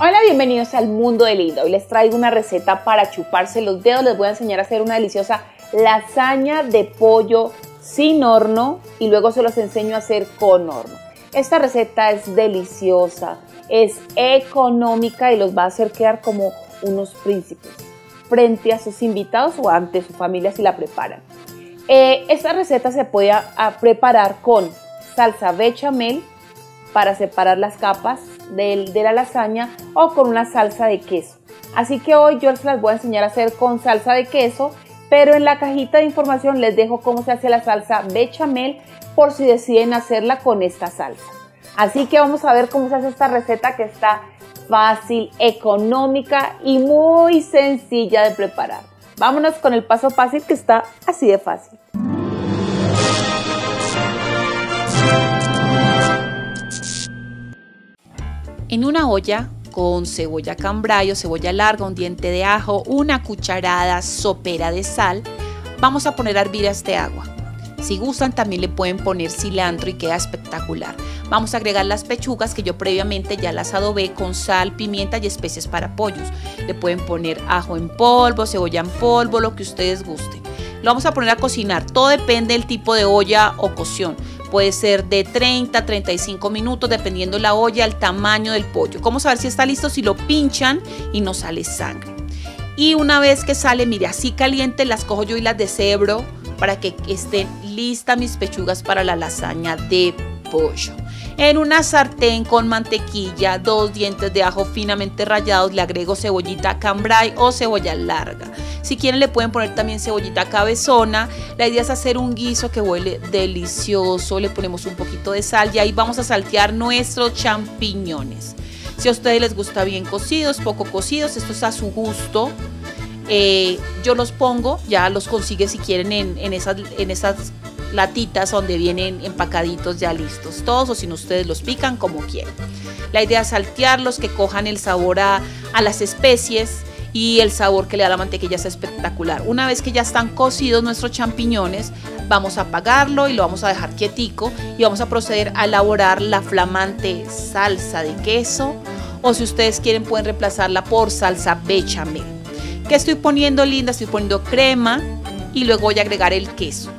Hola, bienvenidos al mundo de Lindo. Hoy les traigo una receta para chuparse los dedos. Les voy a enseñar a hacer una deliciosa lasaña de pollo sin horno y luego se los enseño a hacer con horno. Esta receta es deliciosa, es económica y los va a hacer quedar como unos príncipes frente a sus invitados o ante su familia si la preparan. Eh, esta receta se puede preparar con salsa bechamel para separar las capas de, la lasaña o con una salsa de queso. Así que hoy yo les las voy a enseñar a hacer con salsa de queso, pero en la cajita de información les dejo cómo se hace la salsa bechamel por si deciden hacerla con esta salsa. Así que vamos a ver cómo se hace esta receta que está fácil, económica y muy sencilla de preparar. Vámonos con el paso fácil que está así de fácil. En una olla con cebolla cambray cebolla larga, un diente de ajo, una cucharada sopera de sal, vamos a poner a hervir este agua. Si gustan también le pueden poner cilantro y queda espectacular. Vamos a agregar las pechugas que yo previamente ya las adobé con sal, pimienta y especies para pollos. Le pueden poner ajo en polvo, cebolla en polvo, lo que ustedes gusten. Lo vamos a poner a cocinar. Todo depende del tipo de olla o cocción. Puede ser de 30 a 35 minutos dependiendo la olla, el tamaño del pollo. ¿Cómo saber si está listo? Si lo pinchan y no sale sangre. Y una vez que sale, mire, así caliente, las cojo yo y las deshebro para que estén listas mis pechugas para la lasaña de pollo. En una sartén con mantequilla, dos dientes de ajo finamente rallados, le agrego cebollita cambray o cebolla larga. Si quieren le pueden poner también cebollita cabezona. La idea es hacer un guiso que huele delicioso. Le ponemos un poquito de sal y ahí vamos a saltear nuestros champiñones. Si a ustedes les gusta bien cocidos, poco cocidos, esto es a su gusto. Eh, yo los pongo, ya los consigue si quieren en, esas, en esas latitas donde vienen empacaditos ya listos todos o si no ustedes los pican como quieran. La idea es saltearlos, que cojan el sabor a, a las especies y el sabor que le da la mantequilla es espectacular. Una vez que ya están cocidos nuestros champiñones, vamos a apagarlo y lo vamos a dejar quietico y vamos a proceder a elaborar la flamante salsa de queso o si ustedes quieren pueden reemplazarla por salsa bechamel. ¿Qué estoy poniendo linda? Estoy poniendo crema y luego voy a agregar el queso.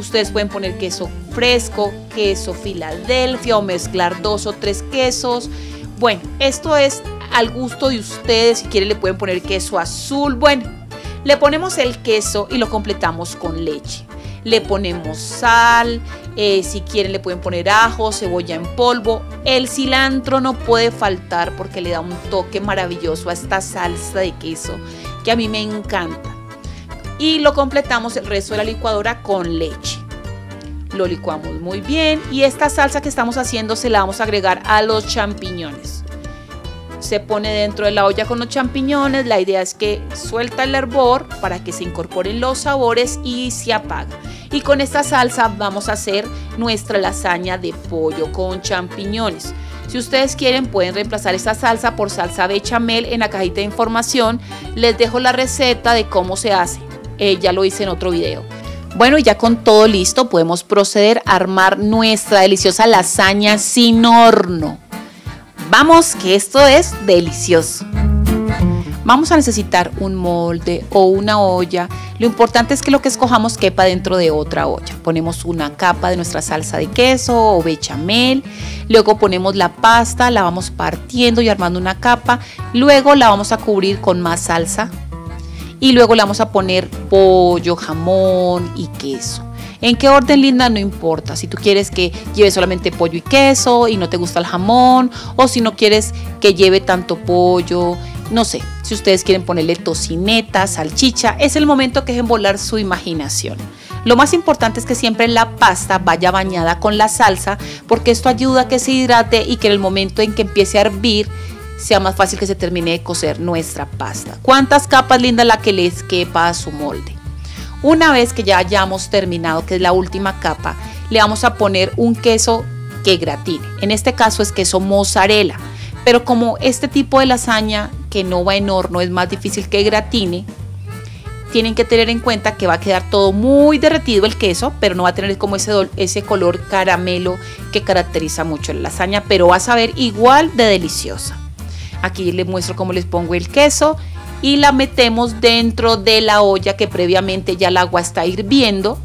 Ustedes pueden poner queso fresco, queso Filadelfia o mezclar dos o tres quesos. Bueno, esto es al gusto de ustedes. Si quieren le pueden poner queso azul. Bueno, le ponemos el queso y lo completamos con leche. Le ponemos sal, eh, si quieren le pueden poner ajo, cebolla en polvo. El cilantro no puede faltar porque le da un toque maravilloso a esta salsa de queso que a mí me encanta. Y lo completamos el resto de la licuadora con leche. Lo licuamos muy bien y esta salsa que estamos haciendo se la vamos a agregar a los champiñones. Se pone dentro de la olla con los champiñones, la idea es que suelta el hervor para que se incorporen los sabores y se apaga. Y con esta salsa vamos a hacer nuestra lasaña de pollo con champiñones. Si ustedes quieren pueden reemplazar esta salsa por salsa bechamel en la cajita de información. Les dejo la receta de cómo se hace. Eh, ya lo hice en otro video. Bueno, y ya con todo listo podemos proceder a armar nuestra deliciosa lasaña sin horno. Vamos, que esto es delicioso. Vamos a necesitar un molde o una olla. Lo importante es que lo que escojamos quepa dentro de otra olla. Ponemos una capa de nuestra salsa de queso o bechamel. Luego ponemos la pasta, la vamos partiendo y armando una capa. Luego la vamos a cubrir con más salsa. Y luego le vamos a poner pollo, jamón y queso. ¿En qué orden, linda? No importa. Si tú quieres que lleve solamente pollo y queso y no te gusta el jamón, o si no quieres que lleve tanto pollo, no sé, si ustedes quieren ponerle tocineta, salchicha, es el momento que dejen volar su imaginación. Lo más importante es que siempre la pasta vaya bañada con la salsa porque esto ayuda a que se hidrate y que en el momento en que empiece a hervir sea más fácil que se termine de cocer nuestra pasta. ¿Cuántas capas linda la que les quepa a su molde? Una vez que ya hayamos terminado, que es la última capa, le vamos a poner un queso que gratine. En este caso es queso mozzarella. Pero como este tipo de lasaña que no va en horno es más difícil que gratine, tienen que tener en cuenta que va a quedar todo muy derretido el queso, pero no va a tener como ese, ese color caramelo que caracteriza mucho la lasaña, pero va a saber igual de deliciosa. Aquí les muestro cómo les pongo el queso y la metemos dentro de la olla que previamente ya el agua está hirviendo.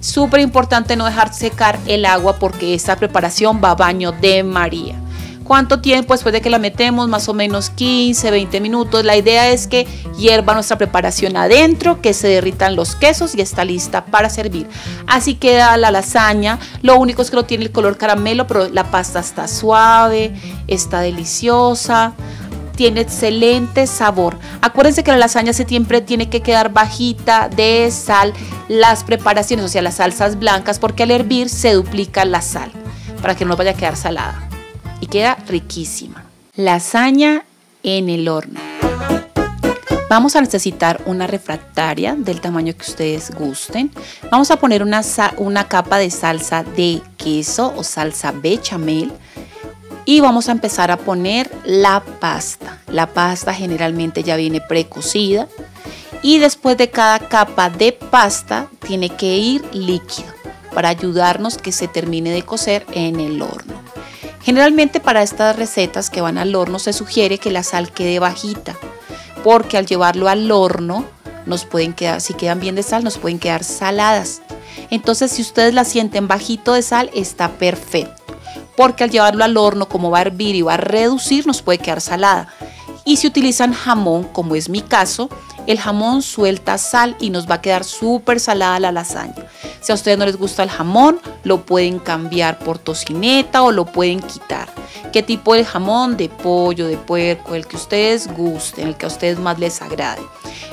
Súper importante no dejar secar el agua porque esta preparación va a baño de María. ¿Cuánto tiempo después de que la metemos? Más o menos 15, 20 minutos. La idea es que hierva nuestra preparación adentro, que se derritan los quesos y está lista para servir. Así queda la lasaña. Lo único es que no tiene el color caramelo, pero la pasta está suave, está deliciosa tiene excelente sabor. Acuérdense que la lasaña siempre tiene que quedar bajita de sal las preparaciones, o sea, las salsas blancas, porque al hervir se duplica la sal para que no vaya a quedar salada y queda riquísima. Lasaña en el horno. Vamos a necesitar una refractaria del tamaño que ustedes gusten. Vamos a poner una, una capa de salsa de queso o salsa bechamel. Y vamos a empezar a poner la pasta. La pasta generalmente ya viene precocida. Y después de cada capa de pasta tiene que ir líquido para ayudarnos que se termine de cocer en el horno. Generalmente para estas recetas que van al horno se sugiere que la sal quede bajita, porque al llevarlo al horno nos pueden quedar, si quedan bien de sal, nos pueden quedar saladas. Entonces si ustedes la sienten bajito de sal, está perfecto, porque al llevarlo al horno, como va a hervir y va a reducir, nos puede quedar salada. Y si utilizan jamón, como es mi caso, el jamón suelta sal y nos va a quedar súper salada la lasaña. Si a ustedes no les gusta el jamón, lo pueden cambiar por tocineta o lo pueden quitar. ¿Qué tipo de jamón? De pollo, de puerco, el que ustedes gusten, el que a ustedes más les agrade.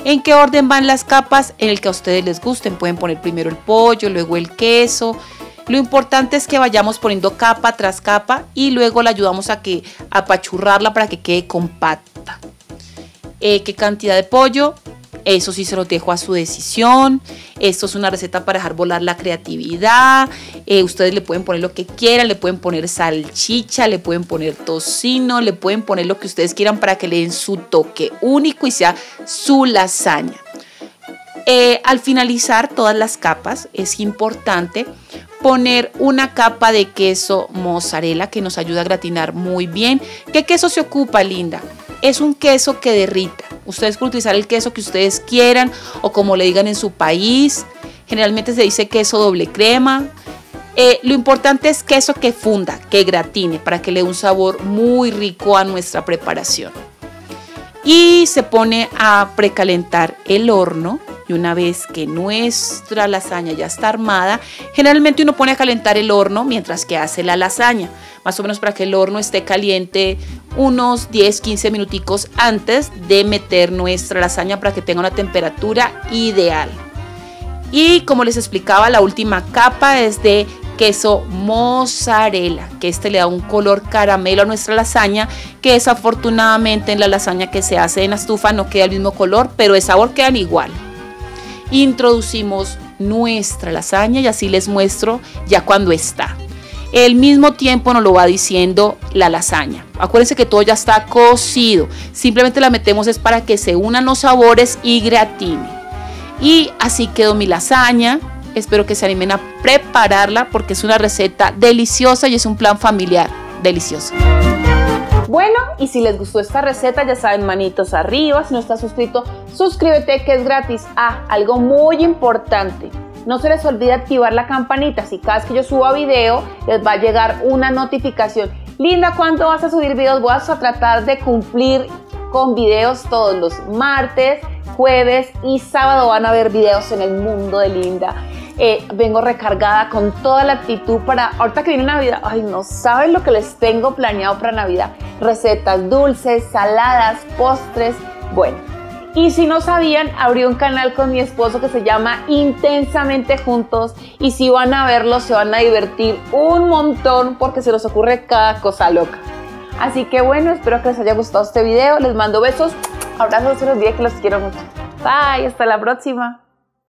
¿En qué orden van las capas? En el que a ustedes les gusten. Pueden poner primero el pollo, luego el queso. Lo importante es que vayamos poniendo capa tras capa y luego la ayudamos a que apachurrarla para que quede compacta. Eh, ¿Qué cantidad de pollo? Eso sí se lo dejo a su decisión. Esto es una receta para dejar volar la creatividad. Eh, ustedes le pueden poner lo que quieran, le pueden poner salchicha, le pueden poner tocino, le pueden poner lo que ustedes quieran para que le den su toque único y sea su lasaña. Eh, al finalizar todas las capas es importante poner una capa de queso mozzarella que nos ayuda a gratinar muy bien. ¿Qué queso se ocupa, linda? Es un queso que derrita. Ustedes pueden utilizar el queso que ustedes quieran o como le digan en su país. Generalmente se dice queso doble crema. Eh, lo importante es queso que funda, que gratine, para que le dé un sabor muy rico a nuestra preparación. Y se pone a precalentar el horno. Y una vez que nuestra lasaña ya está armada, generalmente uno pone a calentar el horno mientras que hace la lasaña, más o menos para que el horno esté caliente unos 10-15 minuticos antes de meter nuestra lasaña para que tenga una temperatura ideal. Y como les explicaba, la última capa es de queso mozzarella, que este le da un color caramelo a nuestra lasaña, que desafortunadamente en la lasaña que se hace en la estufa no queda el mismo color, pero el sabor quedan igual. Introducimos nuestra lasaña y así les muestro ya cuando está. El mismo tiempo nos lo va diciendo la lasaña. Acuérdense que todo ya está cocido. Simplemente la metemos es para que se unan los sabores y gratine. Y así quedó mi lasaña. Espero que se animen a prepararla porque es una receta deliciosa y es un plan familiar delicioso. Bueno, y si les gustó esta receta, ya saben, manitos arriba. Si no estás suscrito, suscríbete que es gratis. Ah, algo muy importante no se les olvide activar la campanita. Si cada vez que yo suba video, les va a llegar una notificación. Linda, ¿cuándo vas a subir videos? Voy a tratar de cumplir con videos todos los martes, jueves y sábado van a haber videos en el mundo de Linda. Eh, vengo recargada con toda la actitud para ahorita que viene Navidad. Ay, no saben lo que les tengo planeado para Navidad. Recetas dulces, saladas, postres. Bueno, y si no sabían, abrí un canal con mi esposo que se llama Intensamente Juntos y si van a verlo se van a divertir un montón porque se les ocurre cada cosa loca. Así que bueno, espero que les haya gustado este video. Les mando besos, abrazos, se los días que los quiero mucho. Bye, hasta la próxima.